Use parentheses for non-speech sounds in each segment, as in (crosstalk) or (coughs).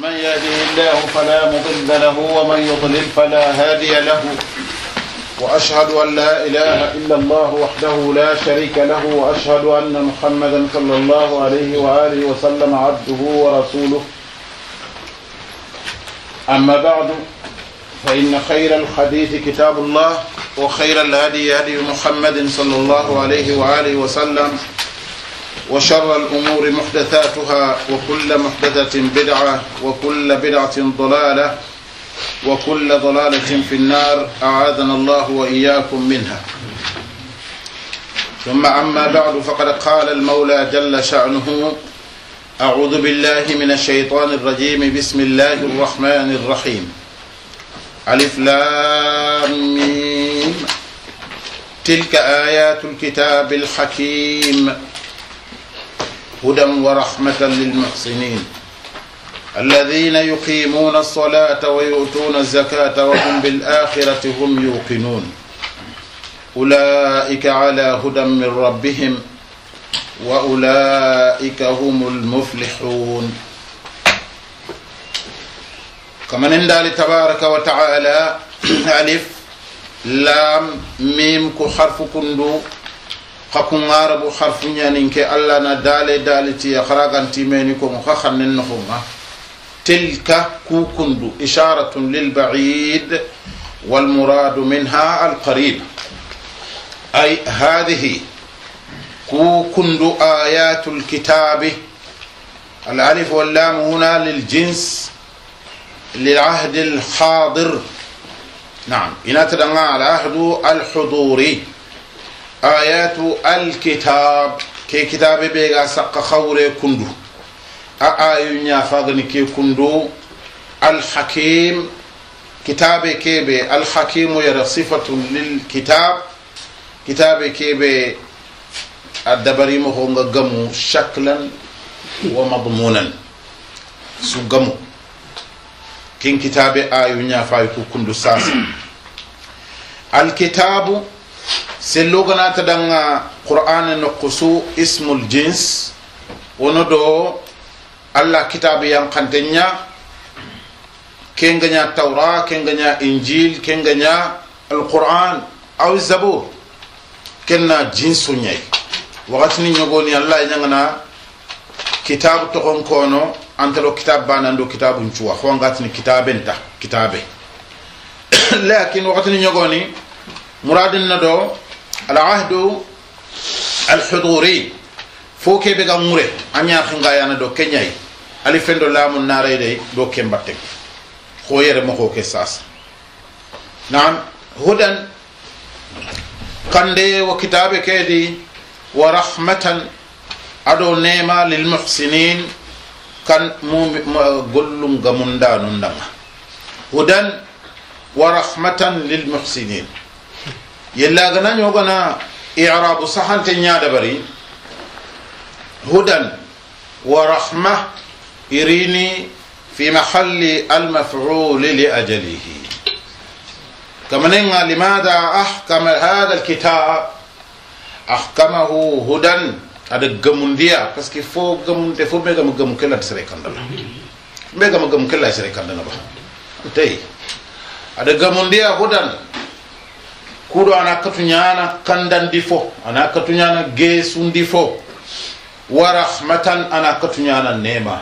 من يهده الله فلا مضل له ومن يضلل فلا هادي له. وأشهد أن لا إله إلا الله وحده لا شريك له وأشهد أن محمدا صلى الله عليه وآله وسلم عبده ورسوله. أما بعد فإن خير الحديث كتاب الله وخير الهدي هدي محمد صلى الله عليه وآله وسلم. وشر الأمور محدثاتها وكل محدثة بدعة وكل بدعة ضلالة وكل ضلالة في النار أعاذنا الله وإياكم منها. ثم أما بعد فقد قال المولى جل شأنه أعوذ بالله من الشيطان الرجيم بسم الله الرحمن الرحيم. ألف لام ميم. تلك آيات الكتاب الحكيم. هدى ورحمة للمحسنين. الذين يقيمون الصلاة ويؤتون الزكاة وهم بالآخرة هم يوقنون. أولئك على هدى من ربهم وأولئك هم المفلحون. كما نندى تبارك وتعالى ألف لام ميم كو حرف كندو xaku ngarabu harfu ñanin ke allah na dale dalitiya haragantimeni ko xa xannen noxonga tilka kukundu isharatun lilbaid والمراد منها القريب أي هذه كوكند آيات الكتاب الألف واللام هنا للجنس للعهد الحاضر نعم إن تدعى العهد الحضوري ayatu alkitab ke kitabe be ga sakka khawre kundu a ayu nya fagani ke kundu alhakim kitabe kebe alhakimu yara sifatun lil kitab kitabe kebe addabari mo ho nga gamu shaklan wa madmunan su gamu kin kitabe ayu nya fa ku kundu sasa alkitabu sellogana ta danga qur'an no qusu ismul jins wono do allah kitabu yankantenya kenganya taura kenganya injil kenganya alquran aw zabur. Kenna jinsu nyai. Wakati ni nyogoni allah nyangana kitabu to kon kono antalo kitab banando kitabu nchuwa ko ngatini kitabenta kitabe. (coughs) Lakin wakati ni nyogoni muradin na do العهد الحضوري. فوكي بيغا موري. انيا خنغا يانا دو كينياي علي فندو لامو ناري دي دو كيمباتك خو يره مخو كي ساس. نعم هدى كاندي وكتابه كيدي. ورحمة أدو نيما للمحسنين. كان قلن غموندا نندنا هدى ورحمة للمحسنين. يلا غنا نيوغنا إعراب صحن تنيا دبري هدى ورحمة إريني في محل المفعول لأجله كما لماذا أحكم هذا الكتاب أحكمه هدى parce que fo gamunde fo mega mo gamu kala sere kandala mega mo gamu kala sere kandala ba tay ada gamundiya hudan kuɗo ana katuñana kandandi fo ana katuñana geesundi fo wa rahmatan ana katuñana nema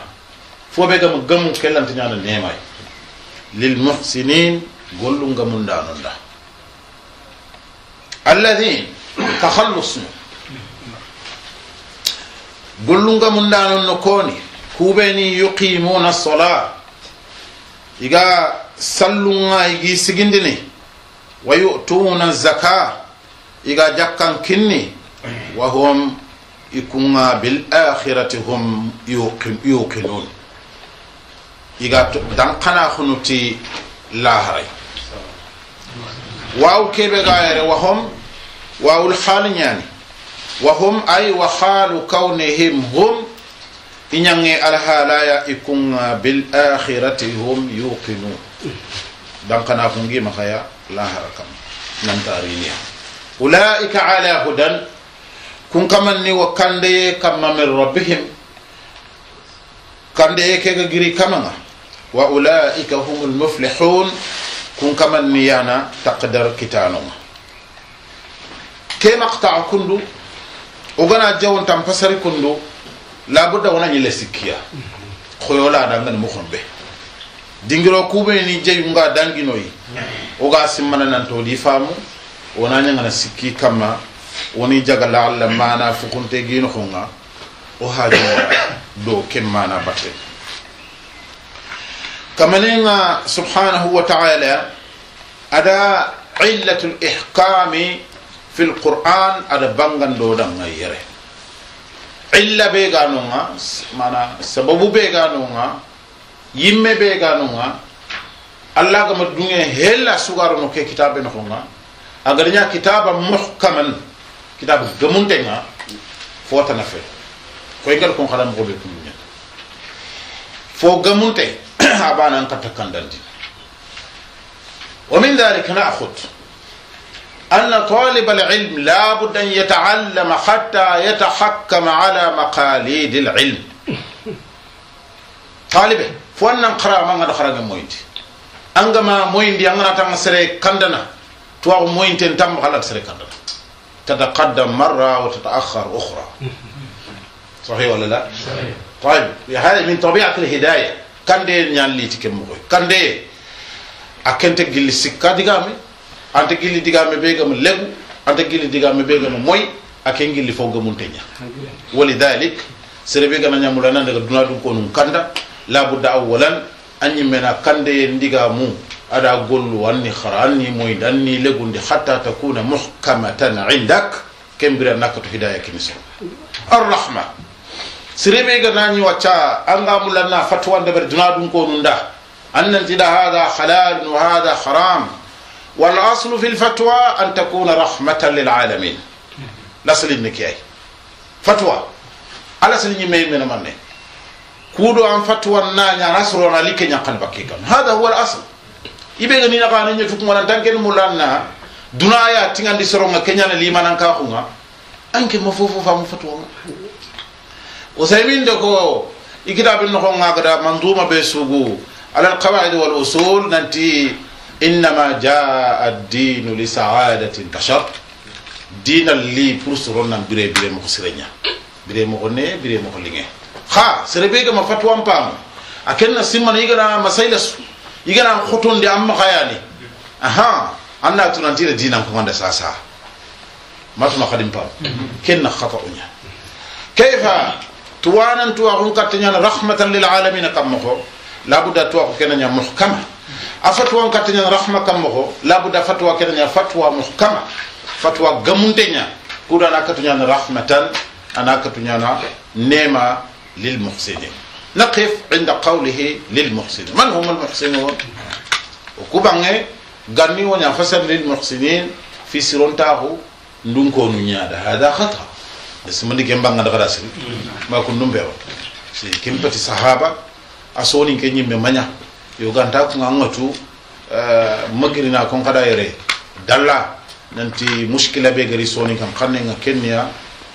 fo ɓe gam gamu kellantañana nemay lilmuhsinin gollu gamundanonda alladin tahallusnu gollu gamundanon no koni kuɓeni yuqimuna sola iga sallunga igi sigindini wa yu'tuna zaka iga jakkan kinni wa hum ikunga bil akhirati hum yuqinun iga dan kana khunuti lahari waw kebe gayere wa hum wawul hal nyani wa hum ay wa halu kawnihim hum inyange alhalaya ikunga bil akhirati hum yuqinun dan kana kungi الله رقم. نم تارينيا أولئك على هدى. كن كمن وكان دي كما من ربهم. كان دي كغيري كما وأولئك هم المفلحون. كن كمن نيانا تقدر كتانهم. كي نقطع كندو. وغنا جون تنفسر كندو. لا بد ان نلسكيا خيولا دان مخنبه. dingiro kube ni jeyu nga dangi oga simmana nanta odi faamu wona ñangana sikki kamma woni jaga laalla mana fukunte giinoxonga o haajoa do ken mana batte kamanenga subhanahu wa taala ada illatu lihkami fi lquran ada bangandoɗanga yere. Illa be ganonga mana sababu be ganonga yimme be ganonga الله كما الدنيا هلا سوغار نو كي كتاب نخونا؟ اغرنيا كتاب محكما. كتاب دمونتنا فوتا نفه. كوي غير كون خلام غوبي كون فو غمونت (clears throat) ابان ان كتكندل ومن ذلك نأخذ أن طالب العلم لا بد أن يتعلم حتى يتحكم على مقاليد العلم. طالبه فوان نقرا ما ندخل غمويتي موينتي أنجما موينتي أنجنا تنسري كندنا تواغ موينتي تم غلط سري كندنا تتقدم مرة وتتأخر أخرى صحيح ولا لا؟ صحيح طيب هذا من طبيعة الهداية كندي نيان لي تكم موي كندي أكنت جلي سكا ديغامي anta gilli digame be gam legu anta gilli digame be gam moy ake gilli fo gamul tenya walidhalik sere be gana nyamula nan daga duna anyi mena kande ndiga mu ada gollu anni kharani moy danni legundi hatta takuna muhkamatan indak kembira nakatu hidayah kimiso arrahma sere be gana nyi wacha anga mulanna fatwa ndabar duna dun konum da annan tida hada halal wa hada haram والأصل في الفتوى أن تكون رحمة للعالمين لسل النكاي فتوى kudo an fatwa na nya rasro na like nya kan bakke hada huwa al-asl. Ibe ni na kan nya tukuma nan tanken mulanna dunaya tingandi soronga kenya na nangka ka kunga anke mafofu famu fatwa usaimin de ko ikita bin nokon ngagada manzuma be sugu ala alqawaid wal usul nanti innama jaa ad-din li sa'adatin tashar dina li pour suron bire bire mo sirenya bire mo ne bire mo linge مغلين خا سربيك ما فتوى مبام أكن سيما يجنا مسائل يجنا خطون دي أم خياني أها أنا تنتظر دينا كمان ساسا ما تما خدم بام كنا خطأنا كيف توانا توانا كتنيا رحمة للعالمين كم مخو لابد توانا كنا محكمة afatwa katanya rahma kammo labuda fatwa kedanya fatwa muhkama. Fatwa gamuntenya kuda na katunya rahmatan ana katunya na nema muhsinin نقف عند قوله للمحسنين. من هم المحسنون؟ وكوبانغي غني ونيا فسر للمحسنين في سيرونتاهو ndunko nu nyaada hada khata اسمني كم بانغا دغدا سي ما كن نمبر سي كم بتي صحابة. أسوني كني ممانيا yoganta ko ngatu magirina kon kada yere dalla nanti muskila be gari soni kam xanne nga kenya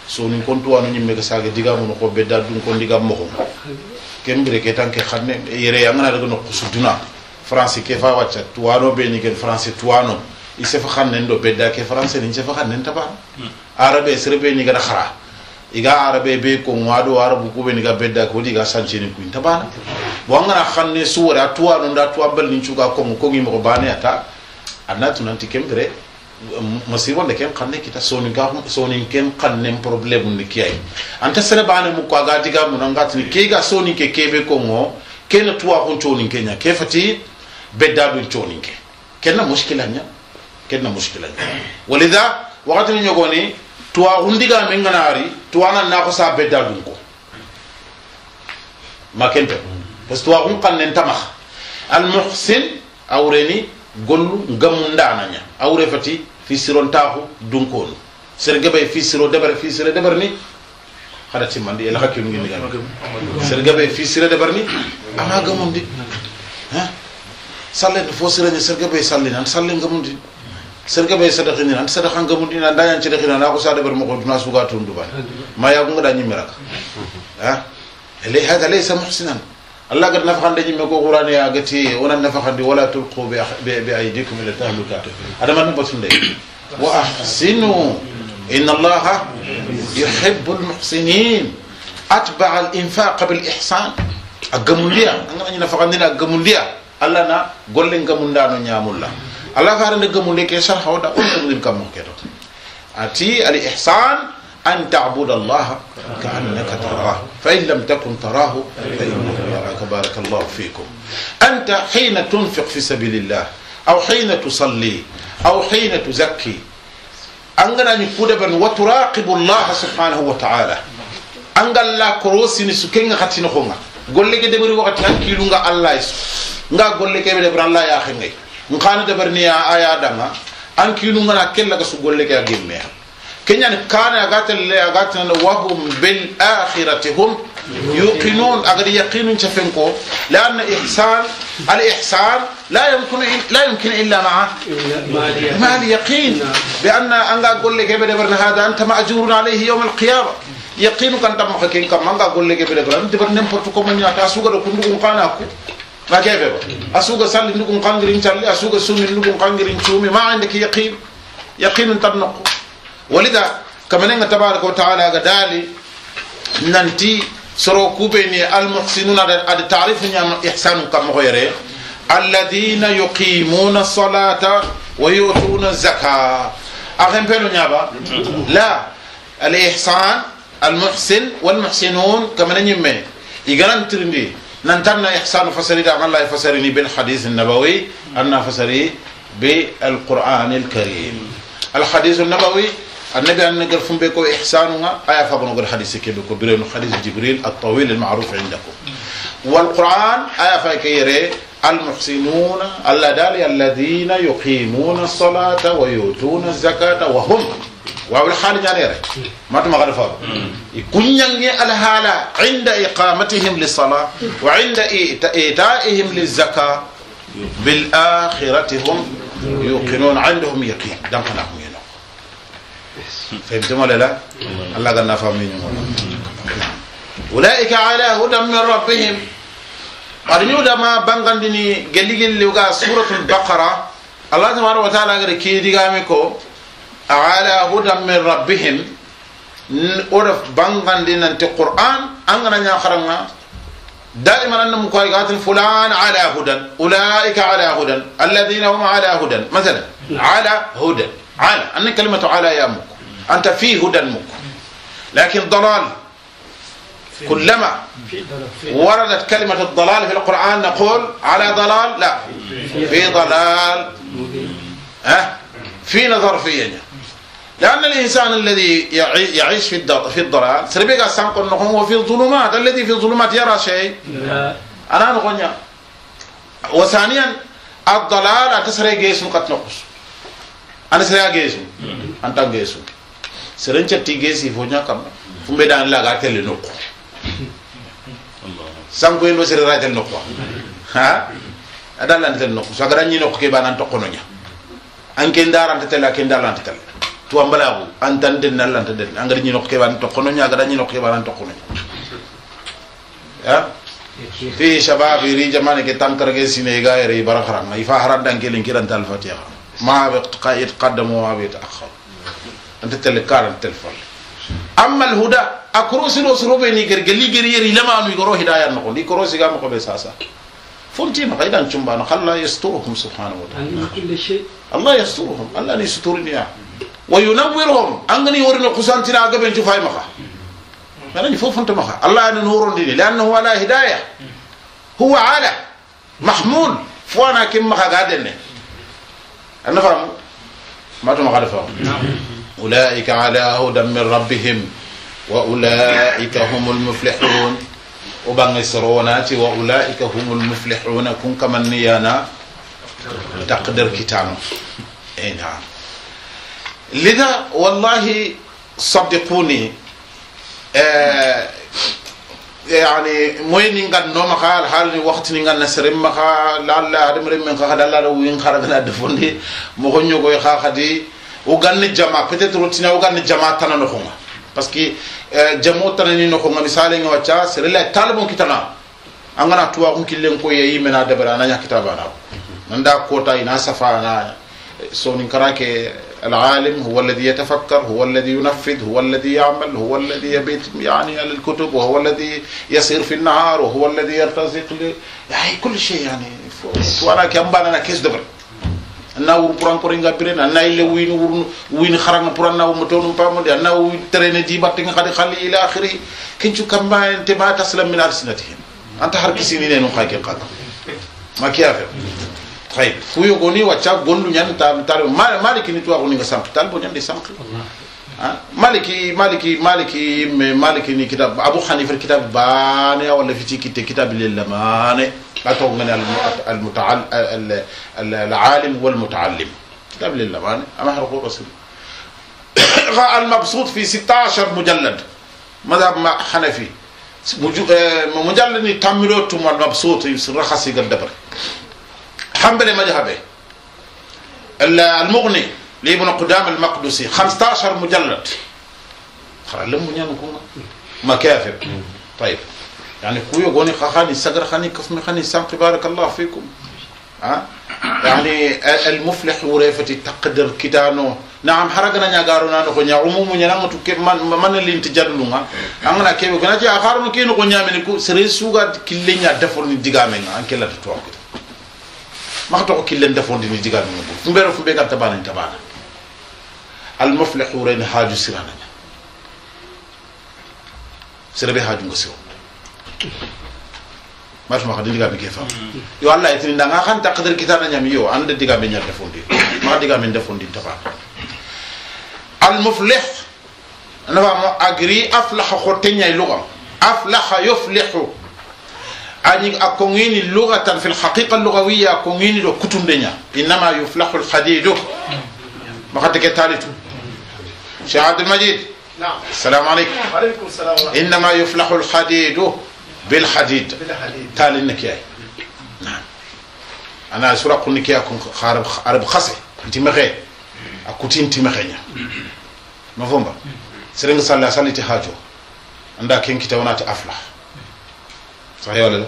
so nin kontuwano ñimmeke saage digamuno ko bedda dun ko ndigam moxum kembire ke tan ke xanne yere angana daga no xusuduna france ke fa wacca tuwano be ñigen france tuwano. I sefa xannen do bedda ke france nin sefa xannen taban arabe sere be ñigata xara iga arabe be ko ngwado arabu ko be niga bedda ko diga sancini kuin tabana bo angana xanne suwara tuwano nda tuwa bal cuga ko ko ngi mo bane ata. Anatu nanti kembire masibo de ken kanne kita soni ga soni ken kanne problème ni kiyai. Anta sere bane mu ko ga diga mu nanga tini ke ga soni ke kebe ko ngo ken tuwa ko choni kenya. Ke fati bedda du choni ke. Ken na mushkila nya? Ken na mushkila nya. Walidha wakati ni nyogoni tuwa undiga men ganari tuwa nan na ko sa bedda dun ko. Ma kente parce que waxum kan nen tamax al muhsin awreni gollu ngamu ndanaña awre fati fisiro ntaku dunkonu sere gabe fisiro debar fisire debar ni haɗa timmandi ela hakkilu ngi ndigami sere gabe fisire debar ni ama gamundi salle fo siraña sere gabe salli nan salle gamundi sere gabe sadakini nan sadaka gamundi nan dañan cedakina na ko sa debar moko duna suga tun duban ma yagungaɗa ñimmiraka a hada laysa muhsinan الله قد نفخ عندي من القرآن يا عقتي ولا نفخ عندي ولا تلقوا بأيديكم إلى تهلكة. هذا ما نبغى تندي وأحسنوا. إن الله يحب المحسنين. أتبع الإنفاق بالإحسان. أجمليا أنا أني نفخ عندنا أجمليا الله نا قول لنا من دانو نعم الله الله قارن أجمليا كيسر هودا أجمليا كم مكتوب أتي الإحسان أن تعبد الله كأنك تراه. فإن لم تكن تراه فإنه يراك بارك الله فيكم. أنت حين تنفق في سبيل الله أو حين تصلي أو حين تزكي أنغنا نقول بن وتراقب الله سبحانه وتعالى. أنغا لا كروسي نسكين خاتين قول لك دبري وقت نكيلونغا الله يسو. nga golle kebe de Allah ya xengay ngana de berniya aya danga an kilunga na kella ga su golle ke agemme kenyan kana agatel le agatel wahum bil akhirati hum yuqinun agar yaqinun chafenko لأن إحسان الإحسان لا يمكن لا يمكن إلا مع مع اليقين بأن أنا أقول لك بدر هذا؟ أنت مأجور عليه يوم القيامة. يقين كان تم حكين كم. أنا أقول لك بدر أنت بدر نمبر كم من يأتي أسوق كندو كان ما كيف أسوق سال نكون قانغرين شالي. أسوق سون نكون قانغرين شومي. ما عندك يقين. يقين تنقو ولذا كما نعم تبارك وتعالى قدالي ننتي سرو كوبيني المحسنون على تعريف نعم إحسان كما غيره الذين يقيمون الصلاة ويؤتون الزكاة أخم بينو نعبا لا الإحسان المحسن والمحسنون كما نعم يقرن ترندي ننتنا إحسان فسري دا الله يفسرني بالحديث النبوي أن فسري بالقرآن الكريم الحديث النبوي النبي أن نقول فم بيكو إحسانها. آية فابن نقول حديث كيلوكو برين حديث جبريل الطويل المعروف عندكم. والقرآن آية فاكيري المحسنون اللدالي الذين يقيمون الصلاة ويؤتون الزكاة وهم واو الحال جانيري ما تما غرفا يكون الحالة عند إقامتهم للصلاة وعند إيتائهم للزكاة. بالآخرة هم يوقنون عندهم يقين. دم خناهم ينو فهمتم ولا لا الله قال نفهم أولئك على هدى من ربهم أرنيو دما بانغانديني جلي جلي وغا سورة البقرة الله سبحانه وتعالى قال كي ديغاميكو على هدى من ربهم ورف بانغاندين انت قرآن أنغنا نيا دائما أن مكويقات فلان على هدى أولئك على هدى الذين هم على هدى مثلا على هدى على أن كلمة على يا مك أنت في هدى مك لكن ضلال. كلما وردت كلمة الضلال في القرآن نقول على ضلال؟ لا. في ضلال. ها؟ في نظر في لأن الإنسان الذي يعيش في في الضلال سربيك سانق النقم هو في الظلمات. الذي في الظلمات يرى شيء. أنا نقول وثانيا الضلال أتسرى ana sere a gesu? Anta gesu? Seren catti gesi foña kamma fumbe dani laga telle nokku sanko sankoyeno sere ra tel nokku ha? Ada lan tel nokku sagara ñi nokku ke banan tokkono ña an ken daranta tel a ken darlanta tel tuwa mbalaxu an tan den na lanta den an angada ñi nokku ke banan tokkono ña agada ñi nokku ke banan tokkono ña ha? Fi shababi ri jamane ke tankara ge sine ga yere bara haranga ifa harandan ke len kiran tal fatiha ma bi qa'id qaddamu wa bi ta'akhkhar anta tel karan tel fal amma al huda akorosi no sorobe ni ger gelli ger yeri lama anu goro hidayah no ni korosi ga ko be sasa fonti ma kaidan chumba no khalla yasturuhum subhanahu wa ta'ala allah yasturuhum allah ni suturini ya wa yunawwiruhum angani worino kusantina ga ben jufay maka mana ni fofon maka allah famu ma to maka da famu أولئك على هدى من ربهم وأولئك هم المفلحون. وبن سرونات وأولئك هم المفلحون. كن كمن نيانا. تقدر كتاب اي نعم. لذا والله صدقوني آه yani moyni gannoma ka alhaalni waktini ganna serenma ka lalla ademrenmen ka kadi allada win karagana defondi mogo ñogoy ka kadi wo ganni jama peut être otina wo ganni jama tana nokonga parce que jamo tanani nokonga misalenga wacca serela talibon kitana angana tuwa kun killen koye yimena debara ananya kitabana nanda kota ina safa anaya سون كرانك العالم هو الذي يتفكر هو الذي ينفذ هو الذي يعمل هو الذي يبيت يعني للكتب وهو الذي يسير في النهار وهو الذي يرتزق يعني كل شيء يعني وأنا كم بان أنا كيس دبر. أنا وبران كورين غابرين أنا اللي وين وين خران بران أو متون بامدي أنا وترين دي باتين خدي خلي إلى آخره. كنتو كم ما انت ما تسلم من السنتين أنت حركسيني نينو خاكي قاتل. ما كيافه طيب فيو غوني واتشا غوندو نيان تا تال مالكي ني توا غوني سامك تال بو نيان سامك مالكي مالكي مالكي مالكي ني كتاب أبو حنيفة الكتاب باني ولا في كتاب للماني لا من المتعلم العالم والمتعلم. كتاب للماني اما حرقوا (coughs) رسول المبسوط في 16 مجلد. مذهب حنفي. مجلد تاملو تم المبسوط رخصي قد دبر حنبلي مذهبه المغني لابن قدام المقدسي. 15 مجلد. خرج لهم نيانكم مكافر طيب. يعني كويو غوني خاني سجر خاني كف خاني سام بارك الله فيكم. ها؟ يعني المفلح وريفتي تقدر كدانو نعم حرقنا نياغارو نانو كو نيا عموم نيا نانو كي من من اللي انت جادلونا أنا كيبو كنا جي اخارو كي نكو نيامي كو. سري سوغا كيلي نيا دفور ديغامي ان كلا تو مخطو كي لن دافون دي ديغال نوبو مبيرو فوبي غا تبان تبان المفلحو رين حاج سيرانا سيربي حاج غسيو مارش ما خدي ديغال بكيفا يو الله يتني دا خان تقدر كتابنا نيام يو. عند ديغال بي نيا دافون دي. ما ديغال مين دافون دي تبان المفلح. أنا فاهم اجري أفلح خوتي نيا لغه أفلح يفلحو ani akongini lughatan fil haqiqa lughawiyya akongini do kutundenya. Inma yuflahu al hadidu. Makate ke talitu. Sheikh Abdul Majid. نعم السلام عليكم وعليكم السلام ورحمة انما يفلح الحديد بالحديد بالحديد تالي النكياي نعم أنا سورة قل نكيا كون خارب عرب خسي انت مخي اكوتي انت مخينا مفهوم با سرنگ صلى الله عليه تهاجو عندها كين كتا ونات افلح صحيح ولا لا؟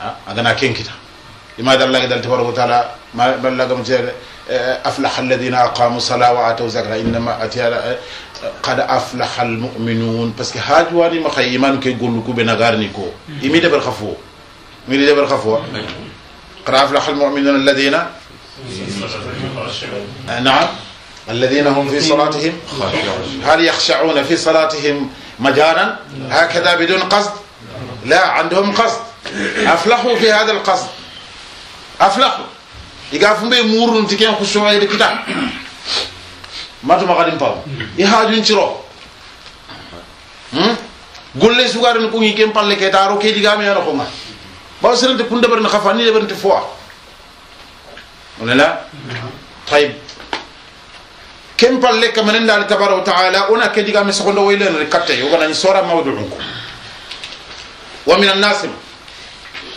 ها عندنا كين كتا لماذا الله قال تبارك وتعالى ما بلغ أفلح الذين أقاموا الصلاة وآتوا الزكاة. إنما أتي قد أفلح المؤمنون. باسكو هاج واني ما خي إيمان كي غولو كو بنغارني كو. يمي دبر خفو. مي دبر خفو. قد أفلح المؤمنون الذين نعم. الذين هم في صلاتهم هل يخشعون في صلاتهم مجانا؟ هكذا بدون قصد؟ لا عندهم قصد افلحوا في هذا القصد افلحوا khushu ay kita matu ma gadim paw i hajun ciro hmm golle sugar ko ngi ken palle ke taro ke diga me ko ma ba serente punda bar na khafani de bernte fo wala طيب كم dal tabaraka taala ona ke diga me sokondo waylen rekatte yo gana ni sora mawdu'unkum ومن الناس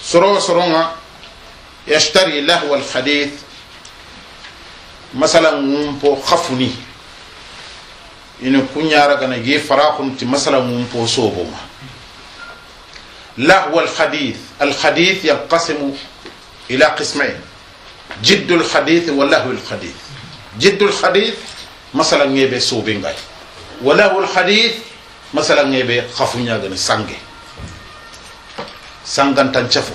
سرو سرونا يشتري لهو الحديث. مثلا ومبو خفني. إن كن يارك أنا جي فراق تي مثلا ومبو صوبوما لهو الحديث. الحديث ينقسم إلى قسمين. جد الحديث ولهو الحديث. جد الحديث مثلا نيبي صوبين غاي ولهو الحديث مثلا نيبي خفني غاني سانغي. sangantan cefo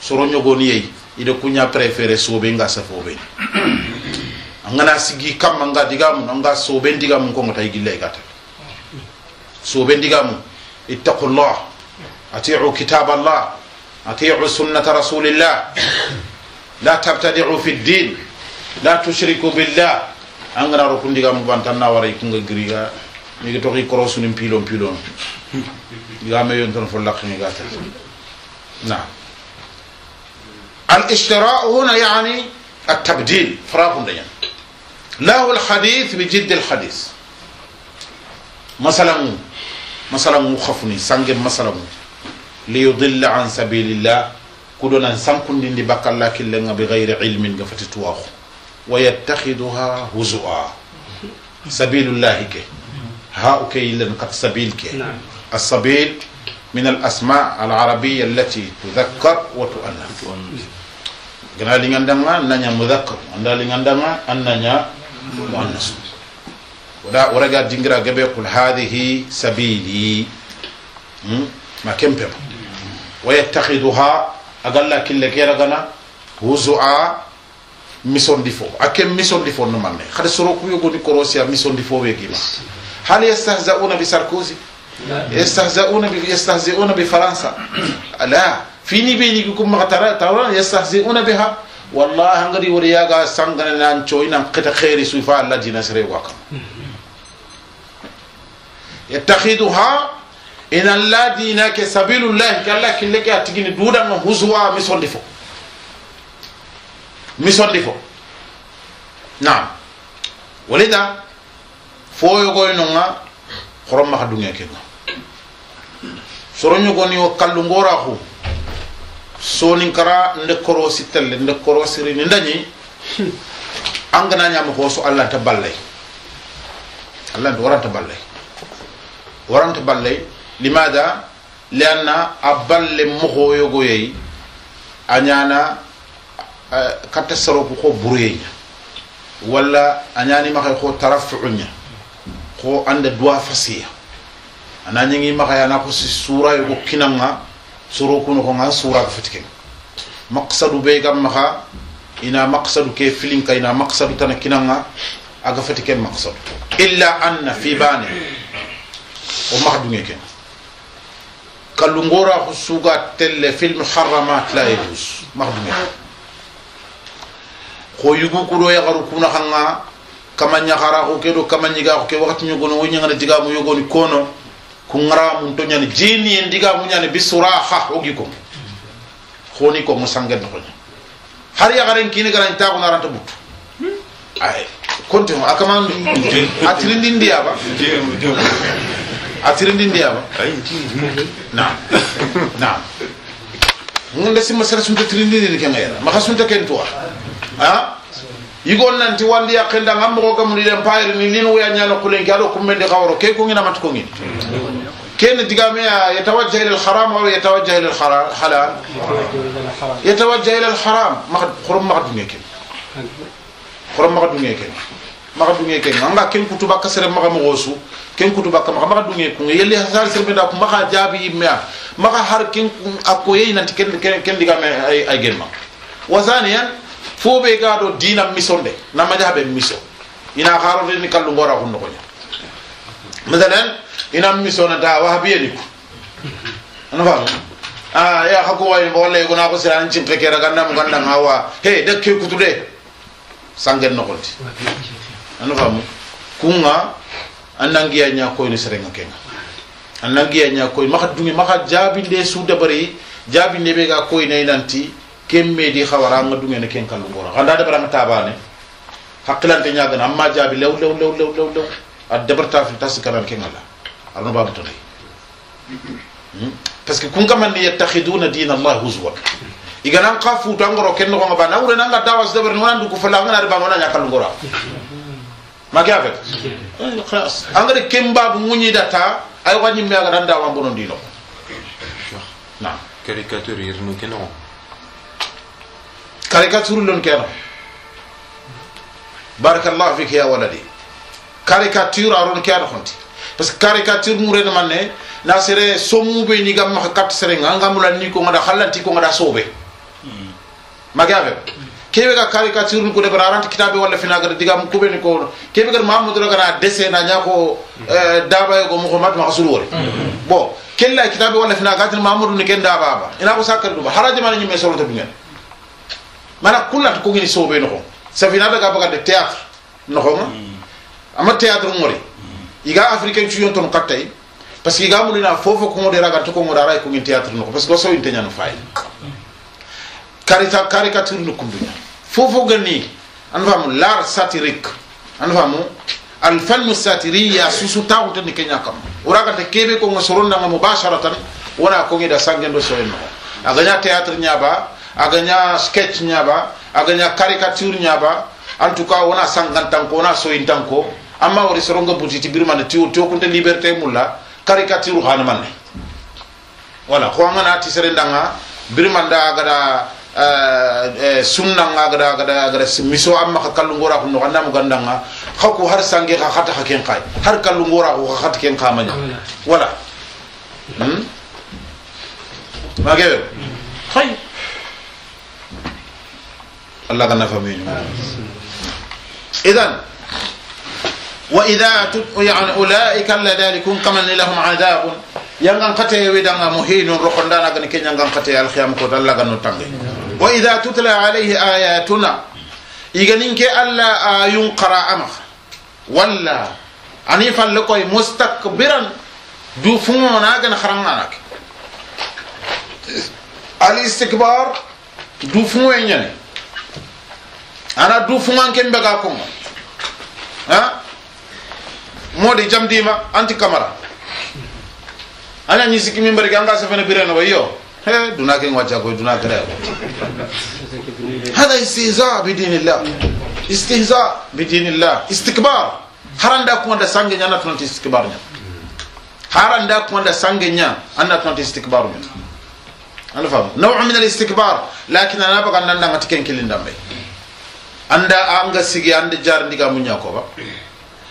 soro ñogoni yey ida kuña préféré sobe nga safobe (clears throat) angana sigi kamma nga digamu anga sobe digamu ko ngota igilla igata sobe digamu ittaqullah. Ati'u kitab allah ati'u sunnat rasulillah. (clears throat) La tabtadi'u fi din. La tushriku billah. Angana ro kun digamu bantan na waray kunga griga mi toxi korosuni pilon pilon (clears throat) digamu fo lakni gata. Na'am الاشتراء هنا يعني التبديل فراغ ديان له الحديث بجد الحديث. مثلا مثلا مخفني سانج مثلا ليضل عن سبيل الله. كدنا سانكون دي بك الله كلنا بغير علم غفت تواخ ويتخذها هزوا سبيل الله كي. ها أوكي لن قد سبيل كي. السبيل من الأسماء العربية التي تذكر وتؤنث. قلنا لي عندما أننا مذكر قلنا لي عندما أننا مؤنس ولا ورجع جنجرا قبل يقول هذه سبيلي ما كم بيب ويتخذها أقل كل كيرا غنا وزعاء ميسون ديفو أكم ميسون ديفو نمامي خلي سروك يقول كروسيا ميسون ديفو بيجي هل يستهزئون بساركوزي؟ Yastahzauna yastahziuna bi faransa. (clears throat) La fini be ni ko ma tara tara yastahzi'una biha. Wallahi ngari wori yaga sangana nan coy nan qita khairi sufa Allah dina sere waka yattakhiduha in Allah dina ke sabilullah kala kille ke atigini duda no huzwa misondi fo misondi fo naam. Walida fo yogo nonga xorom ma dunga kenga soroñogoni o kallugora hu soninkara nde korosi telle nde korosirini dañi (laughs) an gana ñama hooso allanta ballay. Allanta waranta ballay. Waranta ballay limada lianna a balle mohoyogoyey a ñana katta saroku ko buruyeña walla a ñanimaxay ko tarafuña ko anda duwa fasiya ana ñingi maxaya na ko si sura yogo kinanga soro kuno ko nga sura ko fatiken maqsadu be gam maxa ina maqsadu ke filinka ina maqsadu tana kinanga aga fatiken maqsadu illa anna fi bane o maxa dunge ken kalungora ko suga telle fil muharramat la yajus maxa dunge ko yugu kudo yaxaru kuna xanga kama ñaxara ko ke kama ñiga ko ke waxtu ñogono wo ñangana digamu yogoni kono kuŋara mun to ñani jini ndiga diga mu ñani bi suraha ogi ko honi ko musangen ko ñani har yagaren kini garan ta ko naranta but ay kontinu akama atirindi ndiyaba atirindi ndiyaba naam na ngunde simma sara sunta tirindini ni kengayra maka ken to a igon nanti wandi yakenda ngammo ko mun den payre ni lin waya nyano kulen gado kumende gawro ke ko ngina mat ko ngin ken diga me ya yatawajjah ila haram aw yatawajjah ila al-halal yatawajjah ila al-haram. Ma khurum ma dunge ken khurum ma dunge ken ma dunge ken anga ken kutuba kasere ma mo gosu ken kutuba ka ma dunge ko yelle hasar sirbe da ko ma jabi me ma har ken akoye nanti ken ken diga me ay ay genma. fo ɓe ga ɗo dina misonde namaja haɓe miso ina haroteni kallugora hunnokoña misalan ina misonata wahabiyeni ko e ana fam a ya hako wayi walla yegona ko sirani cinke kera gandam gandam hawa. He dakke kutude sangen nogonti ana famu kunga annangiya ña koyno serenga kenga. Annangiya ña koy maxa dunge maxa jaabinde su dabari jaabinde ɓe ga koynayi e nanti kemme di khawara nga dungene ken kallu ngora. Ganda de baranga tabane. Hakkilante ñagana amma jaabi lew lew lew lew lew lew. A debarta fi tasi kanan ken ala arno babu to nay hmm? parce que kun kamandi yattakhiduna dina allah huzwan iganan ka futu angoro ken nogonga bana wure nanga dawas debar ni wanandu ko fala ngana riba ngona ñakal ngora. Magi avec? Eh, Khalas angare ken babu muñi data ay wani me aga danda wambono ndino na caricature irnu kenogo caricature lon keno barakallahu fik ya waladi. Caricature aron keno honti parce que caricature mu rena manne na sere somu be ni gam ma kat sere nga ngamulan ni ko ngada halanti ko ngada sobe. Magave kebe ga caricature ko de barant kitabe wala fina ga diga mu ko be ni ko kebe ga mamadou daga na dese na nya ko daba ko muhammad ma asul wori. Bo kella kitabe wala fina ga tan ni ken daba ba. Ina ko sakkar dum haraji man ni me solo to bingen mana kunnata kogini soobe noxon safina daga bagande théâtre noxonga mm. ama théâtre ngori. Mm. Iga africain cuyon ton parce que iga mulina fofo kongode raganta kongode aray kogin théâtre noxo parce que oso inte ñano fayi karita caricature no kumduña fofo gani? An famu l'art satirique an famu alfannu satiriya susu taxutani keña kam o raganta keɓe konga sorondanga mubasharatan wona kongeda sangendo soyen noxo a gaña théâtre ñaba aganya sketch nyaba aganya caricature nyaba en tout cas wana sangantan ko wana so intanko amma wori soronga butiti birmane tiwo tiwo kunte liberté mulla caricature hana manne. Wala ko ngana ti sere ndanga birmanda agada sunna nga agada agada agada miso amma ka kallu ngora ko no anda mo gandanga khako har sange ka khata ha ken kai. Har kallu ngora ko khata ken kamanya wala. Hmm? Mage hay Allah kana fami idan وإذا يعني أولئك الذين كمن لهم عذاب. ينغان قتي ودان مهين رخندانا غن كي ينغان قتي الخيام كو الله غنو تانغي وإذا تتلى عليه آياتنا يغنينك ألا آيون قرأ أمخ. ولا أني فلكوي مستكبرا دو فونا غن خرمانك الاستكبار دو ana du fuŋanken be ga konga a modi jamdima anti camara ana ñisiki min barike anga sefene bireno way yo he duna ke wacca koy duna kere hada istihza bi dinillah istihza bi dinillah istikbar. Haranda kuwanda sange ña anatunati istikbar ña haranda kuwanda sange ña annatunati istikbar ña ana fam nawa min al istikbar. Lakin ana baga nandangati ken kilindambay anda anga sigi anda jar ndiga munya ko ba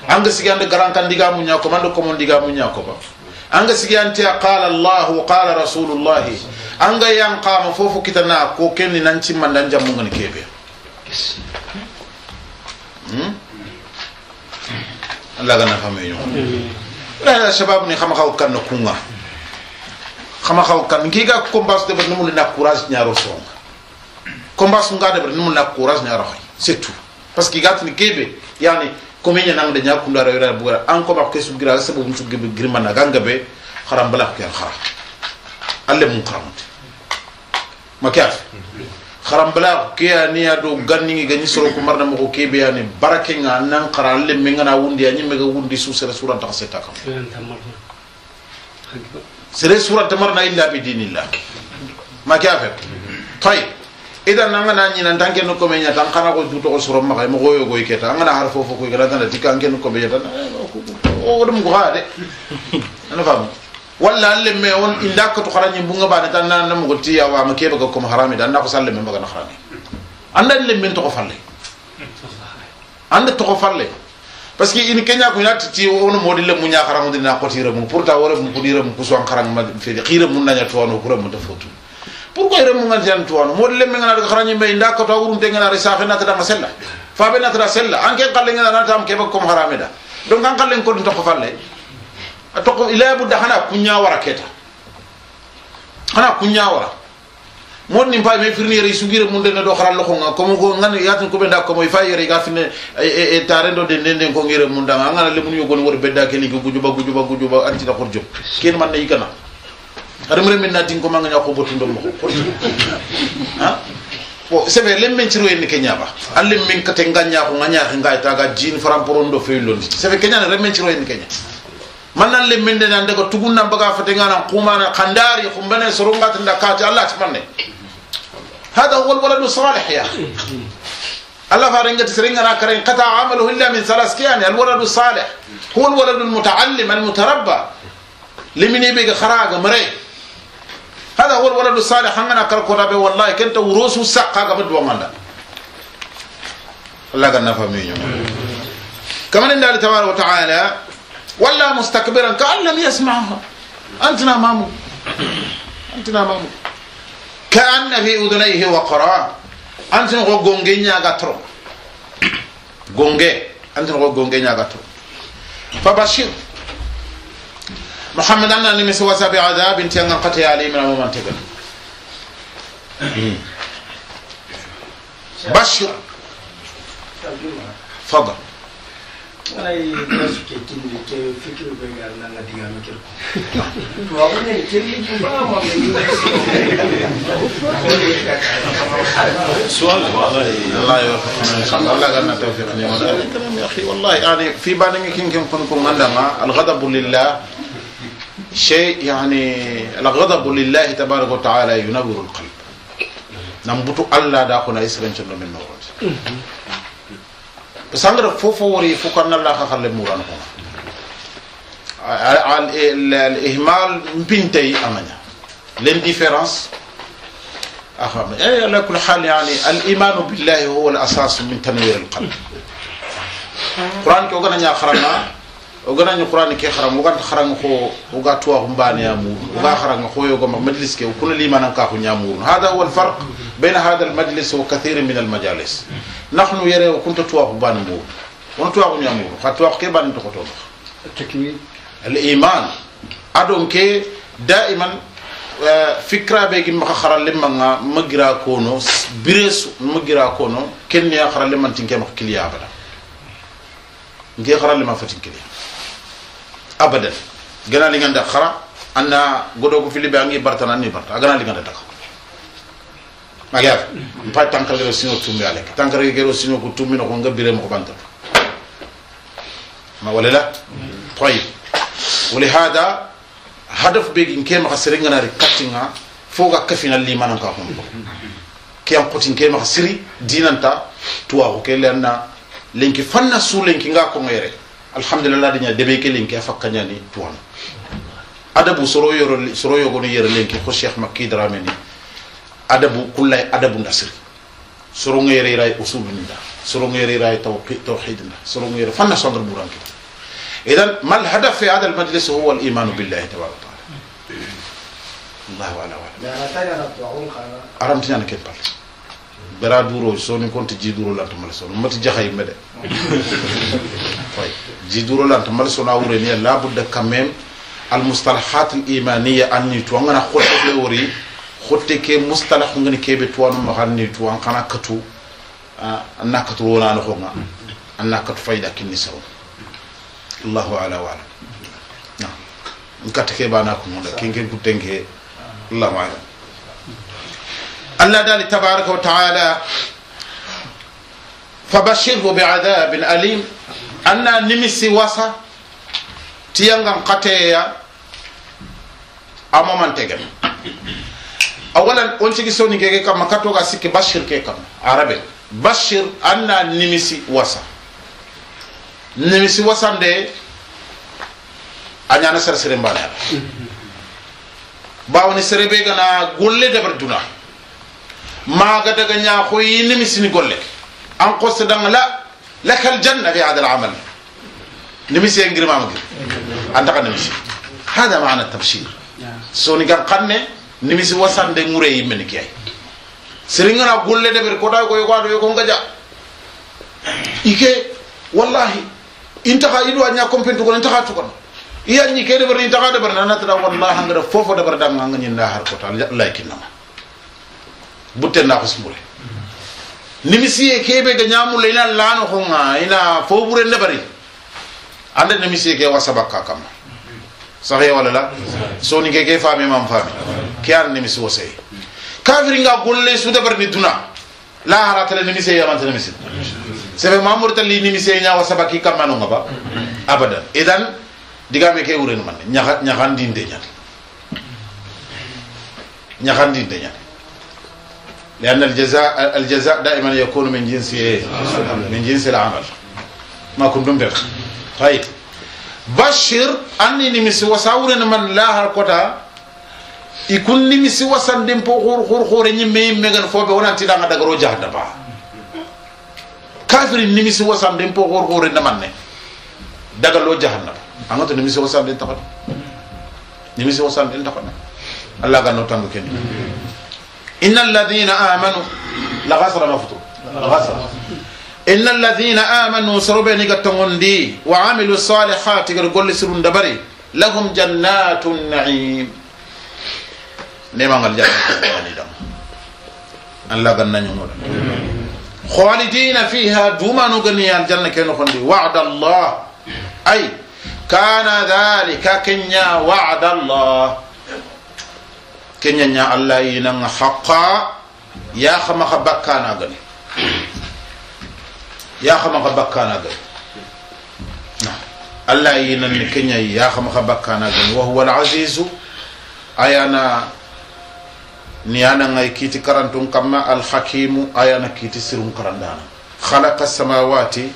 anga sigi ande garankan diga munya ko mando ko mon diga munya ko ba anga sigi ante qala allah qala rasulullah anga yang qama fofu kitana ko kenni nan cimman dan jamu ngani kebe. Hmm? Allah gana fami yo la shabab ni khama khaw kan kunga. Khama khaw kan. Ngiga kombas de bal numul na courage nyaro songa kombas ngade bal numul na courage nyaro c'est tout parce que gatini kebe yani komenya nangde nya kunda ra yara bugara an ko ba kesu gira sabu mun sugi be girma na ganga be kharam bala ko khara alle mun kharamte makiaf kharam bala ke ani ya do ganni ga ni soro ko marna mo kebe yani barake nga nan khara alle me ngana wundi ya nyime ga wundi su sere sura ta seta kam sere sura ta marna illa bi dinillah makiaf tay idan nanga na nyina tanke no ko nya tan kana ko juto ko soro maka mo goyo goy keta ngana har fofo ko gara tan tikan ken no be tan o dum ko hade ana fam walla alle me on inda ko to kharani bunga bana tan nan mo tiya wa ma kebe ko ko harami dan na ko salle me maga na kharani anda le men to ko falle anda to ko falle parce que in kenya ko nati ti on modi le munya kharamu dina ko tira mu pourta wore mu ko dira mu ko so kharang ma fe xira mun nanya to no ko mu ta fotu pourquoi ire mun gantiyan tuwanu moolu lemme ngana daga xarañi mbey nda koto wurunte ngana re saxe nata danga sella faabe nata da sella an ken xalle ngana nata am keba comme harame da donc an xallen kodin toko falle a toko ilaya budda xana kuña wara keta xana kuña wara moolu nin paabe firni yere sugire mun dene do xaral loxonga comme ko ngan yatin kube nda comme fa yere ga firne e tare ndo den den ko ngire mun danga ngana le mun yogoni wor bedda gujuba gujuba gujuba ken man ne adam remen na tin ko manga nya ko botu ndom ko ha bo sebe lem men ci royen ke nyaba allem men kate nganya ko nganya ko ngay taga jin faram porondo fe londi sebe kenya remen ci royen ke nya man nan lem men de nan daga tugun nan baga fate ngana qumana khandari khumbane sorunga tanda kati allah ci manne هو الولد الصالح يا أخي الله فارنجت سرنجنا كرين قطع عمله الا من ثلاث كيان الولد الصالح هو الولد المتعلم المتربى لمن يبقى خراج مري هذا هو الولد الصالح أنا كركونا به والله كنت وروس وسق هذا بدو مالا الله. قد نفهم كمان إن الله تبارك وتعالى ولا مستكبرا كأن لم يسمعها. أنتنا مامو. أنتنا مامو. كأن في أذنيه وقرأ. أنتنا غو غونغي نياغا ترو غونغي أنتنا محمد أنا نمي سواسا بعذاب انت أن قتي علي من أمام تقل بشر. فضل ay nasu ke kindi ke fikir be gar na na diga mi kir to abu ne kiri bu ba ma me سؤال. الله يوفقنا إن شاء الله. الله قالنا توفيق الكلام يا أخي والله يعني في بعض يمكن كنكم عندما الغضب لله. شيء يعني الغضب لله تبارك وتعالى ينور القلب. نمبتو الله دا كنا يسرن من نور بس عندنا فوفو وري فوكنا الله خلي موران هنا. الإهمال بنتي أمانة. l'indifférence أفهم إيه على كل حال يعني الإيمان بالله هو الأساس من تنوير القلب. القرآن كي وغنا نيا خرنا وغنا نيا القرآن كي خرم وغنا خرم خو وغا توا غمباني يا مور وغا خرم خو يوغا مجلس كي وكل الإيمان كاخو نيا مور هذا هو الفرق بين هذا المجلس وكثير من المجالس نحن يرى وكنت توا غمباني مور ون توا نيا مور خاتوا كي بان تخطو التكوين الإيمان أدون كي دائما fikra be gi maka kharalle manga magira kono biresu magira kono ken ya kharalle man tinke maka kiliya abada nge kharalle ma fatin kiliya. abadan gana li nganda khara anna godo ko filibe angi bartana ni barta gana li nganda taka magaf mpa tankale ro sino tumbe ale tankare ge ro sino ko tumbi no ko ngabire mo ko banta ma wala la طيب ولهذا hadaf be gin kema khasiri ngana ri katinga foga kafina li manan ka hum ke am qotin kema khasiri dinanta tuwa ko ke lenna lenki fanna su lenki nga ko ngere alhamdulillah dinya debe ke lenki afakka nyani tuwan adabu soro yoro soro yogo ni yere lenki ko cheikh makki drameni adabu kullay adabu nasri soro ngere ray usulun da soro ngere ray tawhid tawhid soro ngere fanna sondar buranki إذا ما الهدف في هذا المجلس هو الإيمان بالله تبارك وتعالى الله أعلم لا أنا تاني أنا أقول خلاص أرمتني أنا كيف بالي برا دورو سوني كنت جي دورو لا تمال سون ما تجاهي مدة (laughs) طيب. جي دورو لا تمال سون أوريني لابد كمم المصطلحات الإيمانية أني توانغنا خوتة بوري خوتة كي مصطلح ngani kebe tuwanu mahani tuwan kana katu anna katu wona no khonga anna katu fayda kinni sawu الله أعلى وأعلم نعم. نكتك باناكم هنا كين كين كتنك الله أعلم الله تبارك وتعالى فبشره بعذاب أليم. anna nimisi wasa tiyangan kateya amamantegem awalan on sigi soni keke kamma katoga sikki bashir ke kamma arabe. Bashir an na nimisi wasa. Nimisi wasande a ñana sere sere mbane ala sere be gana golle dabar duna. Maga daga ñaxoyi nimisini golle. An koste danga la alamal nimisi e ngirmama gir antaka nimisi hada maana tabshir soni gan xanne nimisi wasande ŋure yimmeni ke ay sere ngana golle dabar ko da ko yogo yo ko ngaja ike wallahi intaxa idu a ña compentu kono intaxa tukono iya ñi ke debar intaxa debar na natara wallahi ngara fofo debar da nga nga ñinda har kota lay kinama butte na ko smbure nimisiye kebe ga ñamulla ina laano xonga ina fobure lebari anda nimisiye ke wasabakka kam sahay wala la soninke ke faame mam faame ke ana nimisi wose kafiri nga golle su de barni duna la haratale nimise yamante nimise sebe tan li nimise nya wasabaki kam manu ngaba abadan idan digame ke wuren man nya. Nyakandi ñat nyaxandinde nya لأن الجزاء الجزاء دائما يكون من جنس إيه؟ من جنس العمل. ما كنتم بخ طيب. بشر أني نمسي وساورن من لا هركوتا يكون نمسي وسان دم خور خور خور نيمي ميغان فوبي ونا تيدا دغرو جهنم kafiri nimisi wasande mpo gor gore na manne daga lo jahannam angato nimisi wasande tapat nimisi wasande tapat Allah ga no tangu ken إن الذين آمنوا لغسر مفتو لغسر إن الذين آمنوا سربني قتمون دي وعملوا الصالحات قل سرون دبري لهم جنات النعيم. نما قال جنات أن لا قلنا نمور خالدين فيها دوما نغني الجنة كي خندي وعد الله. أي كان ذلك كنيا وعد الله. كنيا الله ينن حقا يا خما خبكانا غني يا خما خبكانا غني الله ينن كنيا يا خما خبكانا غني وهو العزيز أيانا ni ana ngai kiti karantun kamma al hakimu ayana kiti sirun karandana khalaqa samawati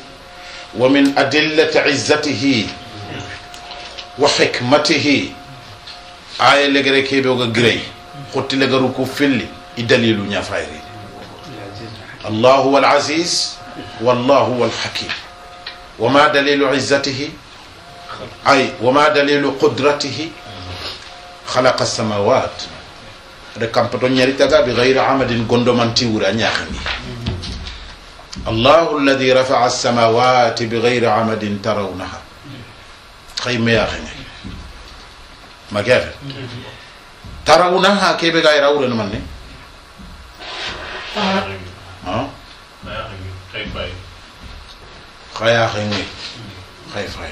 wa min adillati izzatihi wa hikmatihi aya legere kebe ga girey خوتي لغرو كو فيلي يدليل نيا فايري الله هو العزيز والله هو الحكيم وما دليل عزته أي وما دليل قدرته خلق السماوات ركام بتون بغير عمد غوندو من تيورا نياخني الله الذي رفع السماوات بغير عمد ترونها خيم ياخني ما كيف ترونها كيف غير اورن مني ها خيا خيني خاي فاي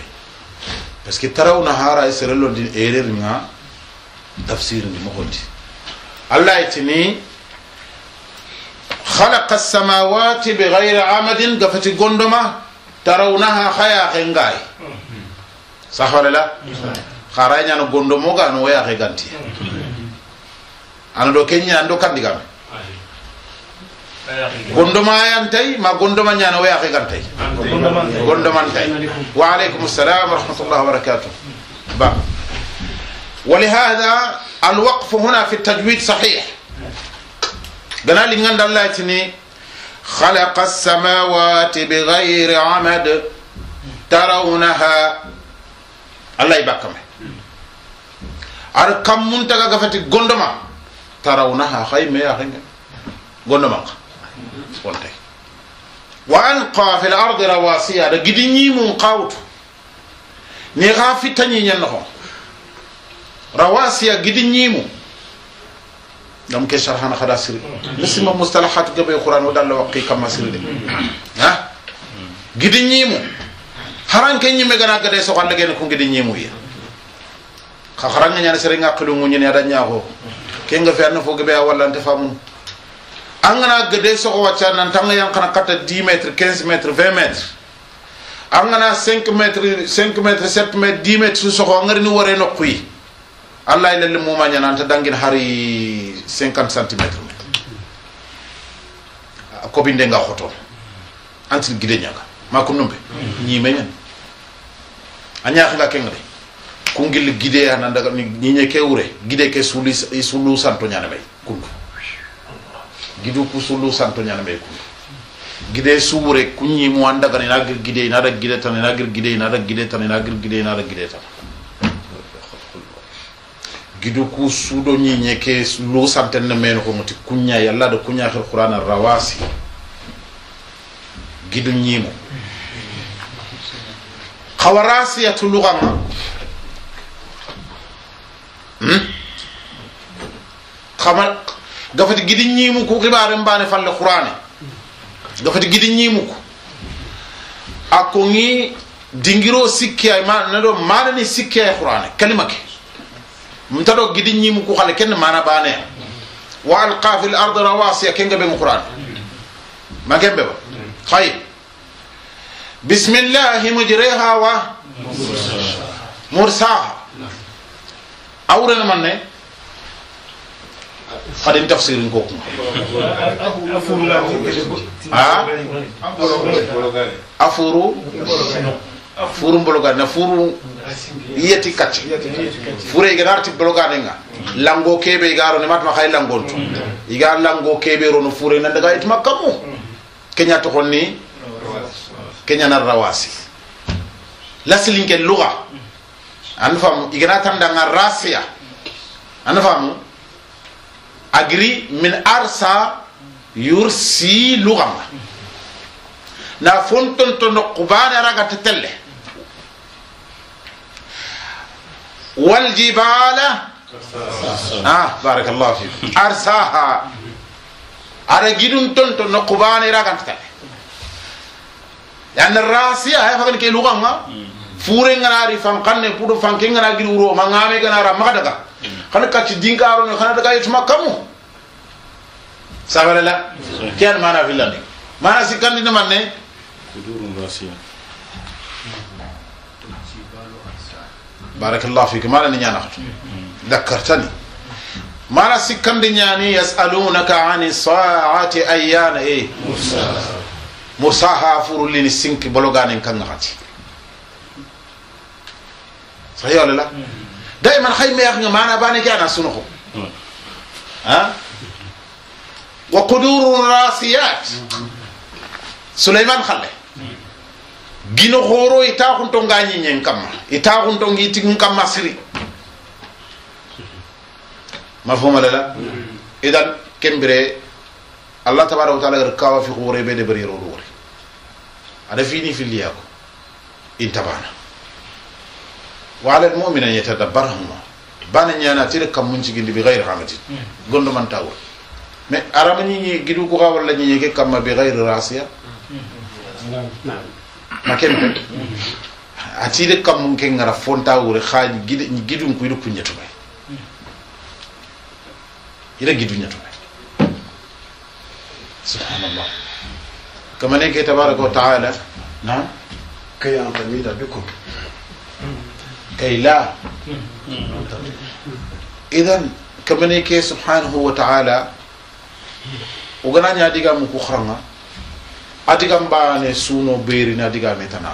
بس كي ترونها راي سرلو دي ايرير nga تفسير دي مخوتي الله يتني خلق السماوات بغير عمد قفتي قندما ترونها خيا خنغاي صح ولا لا خاراي نانو قندمو غانو ويا خي غانتي أنا دو كينيا اندو كاندي غام gondoma yantay ma gondoma ñana waya xe gantay gondomantay wa alaykum assalam wa rahmatullahi wa barakatuh. Ba. ولهذا الوقف هنا في التجويد صحيح قال لي عند الله تني خلق السماوات بغير عمد ترونها الله ar kam mun taga gafati gondoma. Tarawnaha hay me ya hen gondoma on tay wa alqa fil ardi rawasiya da gidinyi mun qawtu ni gafi tanyi nyen ho rawasiya gidinyi mu dam ke sharhana khada sirri lisma mm. mustalahat gabe qur'an wa dalla waqi kam sirri mm. ha? Gidinyi mu haran ke nyime gana gade so kan lagene ko gidinyi mu ya. xa xaranga ñana sere ngakkilu nguñini ada ñaago ke nga fe anna fo be a wallante famun. An gana gede sogo wacca nan tanga yankana kata 10 mètre 15 mètre 20 mètre an 5 mètre 5 mètre 7 mètre 10 mètre sogo an garini wore nokkuyi allah ilelli muma ñana ta dangin hari 50 centimètre kobinde nga xoto antin gide ñaga ma ko numbe ñime ñan a ñaaxi nga kengre kungil gide ana daga ni nye ke ure gide ke suli sulu santo ñana bay kundu. Gidu ku sulu santo ñana bay kundu. Gide suure kunyi mu anda kan ina gir gide ina da gide tan ina gir gide ina da gide tan ina gir gide ina da gide tan gidu ku sudo nyi nye ke lu santen na men ko muti kunya yalla da kunya khir qur'an rawasi. Gidu ñi mu. Khawarasiyatu lughama hmm khamal gafati gidi ñi mu ku xibare mbane falle qur'ane gafati gidi ñi mu ko ako ngi dingiro sikki ay ma na do mana ni sikki ay qur'ane kalima ke mtado gidi ñimu ku xale kenn mana bane wa alqa fil ard rawasiya kenga be qur'an ma gembe ba khay bismillah mujriha wa mursaha awrene man ne faden tafsirin ko kuma. A furu furu bologane furu yeti kacce. Fure igana arti bologane nga. Lango kebe igaro e ne matma khay langon to. E Iga lango kebe rono fure nan daga itma e kamu. Kenya to honni kenya na rawasi. Lasilinke lugha an fam igana tam da nga rasia. An fam agri min arsa yursi lugha na fonton to no qubana raga telle والجبال آه بارك الله فيك أرساها على جدون تنت نقبان راغان تتل لأن الراسية هي فكان كي لغة ما فورين fure ngana ri fankanne pudo fanke ngana giri wuro ma ngame gana ra maka hmm. daga ci kacci dinkaro ne kan daga yituma kamu. Sabarela kyan mana villani? Mana si kan ne manne? Kudurun rasiya barakallahu fik mana ni nyana khatu? Hmm. Dakkartani mana si kan sikandi nyani yasalunaka ani saati ayyana eh. e mursaha furulini sinki bologanin kan khatu صحيح ولا لا؟ دائما خي ما يخنا معنا باني كان سنخو. ها؟ وقدور راسيات. سليمان خلي جينو خورو يتاخن تونغاني نينكم يتاخن تونغي تينكم مصري مفهوم ولا لا؟ إذا كمبري الله تبارك وتعالى ركاو في غوري بين بريرو غوري. أنا فيني في اللي أكو إنت بعنا wala ala almu'min an yatadabbarahuma bana ñanatire kam mun cigindi bi gayre hamatin hmm. gondo man tawa mais arama ñiñi gidu ko xa walla ñiñi ke kamma bi gayre rasiya hmm. ma ken pe hmm. kam mun ke ngara fonta wure xaaji gide gidun ku yidu ku ñetumay ira gidu ñetumay subhanallah. Kama ne ke tabaraka wa taala? Naam. Kayantamida bikum. لا إذن كمن يكي سبحانه وتعالى وغنا نيا ديغا مو خرنا adiga mbane suno berina diga metana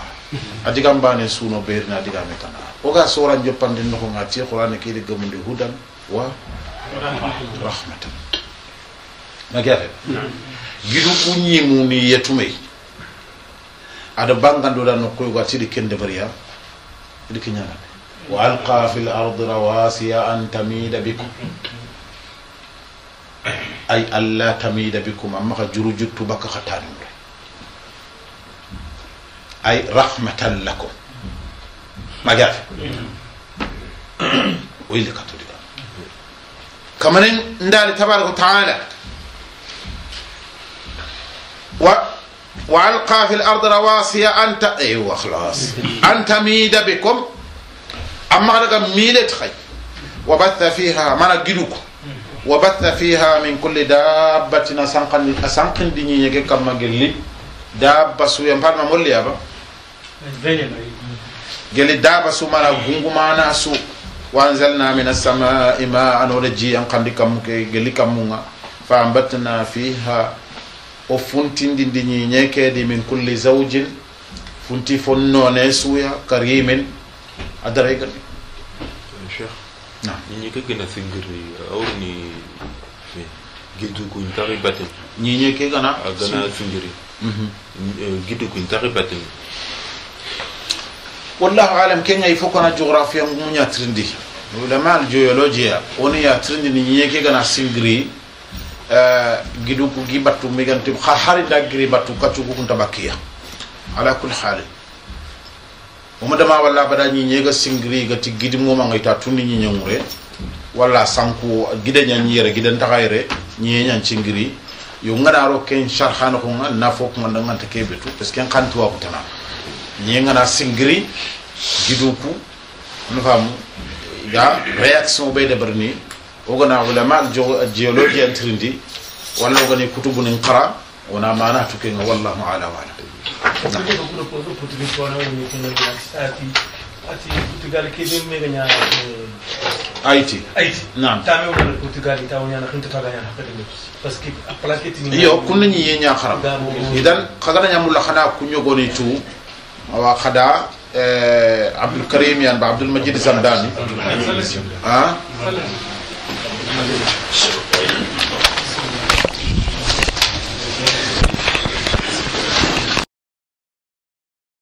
adiga mbane suno berina diga metana oga sora joppande no ko ngati qur'an ke de gamundi hudan wa rahmatan na gafe gidu kunyi mu ni yetumai ada bangando da no koy gati di kende bariya di kinyana وألقى في الأرض رواسي أن تميد بكم. أي ألا تميد بكم. أما جرجت بك ختانور أي رحمة لكم. ما جاء ويلي كاتوليكا كما ندار تبارك وتعالى. و وألقى في الأرض رواسي أن أيوة خلاص. أن تميد بكم. amma daga miile taxay wa batta fiha mana giduko wa batta fiha min culli dabbatin a sanqandi a sanqindi ñiñege kamma gelli. Dabba suya mparma molliyaba geli dabba su mana gungumana su. Wa anzalna min assamai ma an oɗa jiyan kandi kammu ke gelli kammuga fa ambatna fiha. O funtindindi ñiñe keedi min culli zawjin. Funti fonnone suya karimin. adaray gandi cheikh نعم ñi ka gëna singiri awni giddu kuñ taxi batin ñiñeke gana a gëna singiri giddu kuñ taxi batin wallahu alam kenya il faut qu'on a géographie mu ñatrindi ulama al géologie oni ya trindi ni ñiñeke gana singri gidu ku gi battu miganti har hari da giri battu kacu ku kunta bakiya ala kul hal omudama walla bada ñiñe ga singiri gati gidi momanga ita tunni ñiñengure walla sanku gide ñañiyere giden taxayere ñiye ñan cingiri yo nganaro ken sarhana konga na fo kumanda nganta ke betu. Parce que nkantuwa kutana. Ñiye ngana singiri giduku no famu ga réaction ɓe debar ni ogana ulama géologie antirindi walla ogani kutubu ni qara wona mana tukenga wallahu ala wala ayti nam iyo kunna ñi ye ñaxaram idan xagana ñamulla xana ku ñogoni tu awa xada abdul karim yan ba abdul majid zandani ah